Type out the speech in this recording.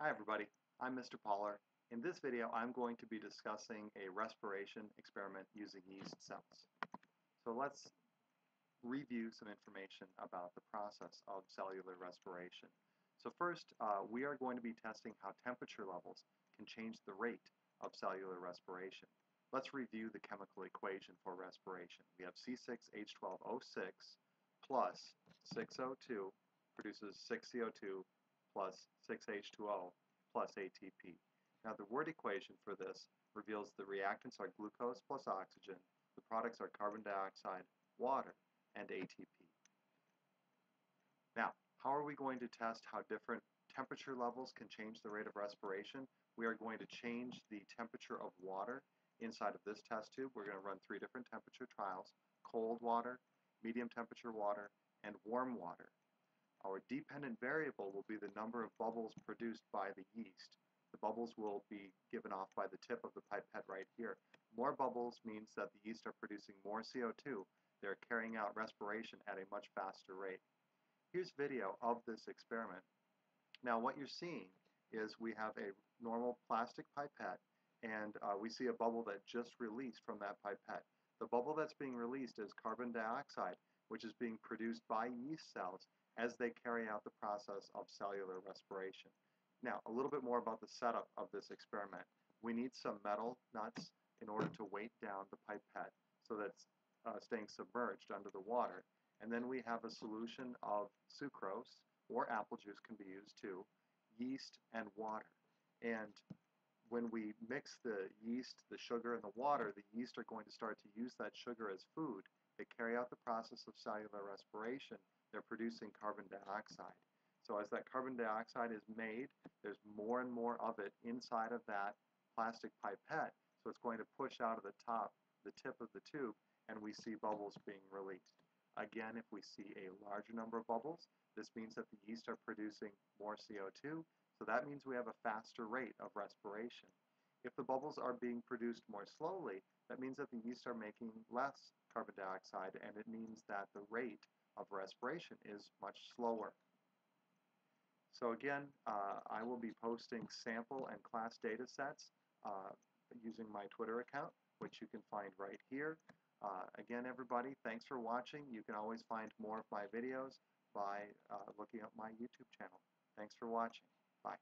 Hi everybody, I'm Mr. Poller. In this video I'm going to be discussing a respiration experiment using yeast cells. So let's review some information about the process of cellular respiration. So first uh, we are going to be testing how temperature levels can change the rate of cellular respiration. Let's review the chemical equation for respiration. We have C6H12O6 plus 6O2 produces 6CO2 plus 6H2O plus ATP. Now the word equation for this reveals the reactants are glucose plus oxygen, the products are carbon dioxide, water, and ATP. Now, how are we going to test how different temperature levels can change the rate of respiration? We are going to change the temperature of water inside of this test tube. We're going to run three different temperature trials, cold water, medium temperature water, and warm water. Our dependent variable will be the number of bubbles produced by the yeast. The bubbles will be given off by the tip of the pipette right here. More bubbles means that the yeast are producing more CO2. They're carrying out respiration at a much faster rate. Here's video of this experiment. Now what you're seeing is we have a normal plastic pipette and uh, we see a bubble that just released from that pipette. The bubble that's being released is carbon dioxide, which is being produced by yeast cells as they carry out the process of cellular respiration. Now, a little bit more about the setup of this experiment. We need some metal nuts in order to weight down the pipette so that it's uh, staying submerged under the water. And then we have a solution of sucrose, or apple juice can be used too, yeast, and water. And when we mix the yeast, the sugar, and the water, the yeast are going to start to use that sugar as food. They carry out the process of cellular respiration they're producing carbon dioxide. So as that carbon dioxide is made, there's more and more of it inside of that plastic pipette. So it's going to push out of the top, the tip of the tube, and we see bubbles being released. Again, if we see a larger number of bubbles, this means that the yeast are producing more CO2, so that means we have a faster rate of respiration. If the bubbles are being produced more slowly, that means that the yeast are making less carbon dioxide, and it means that the rate of respiration is much slower. So again, uh, I will be posting sample and class data sets uh, using my Twitter account, which you can find right here. Uh, again, everybody, thanks for watching. You can always find more of my videos by uh, looking up my YouTube channel. Thanks for watching. Bye.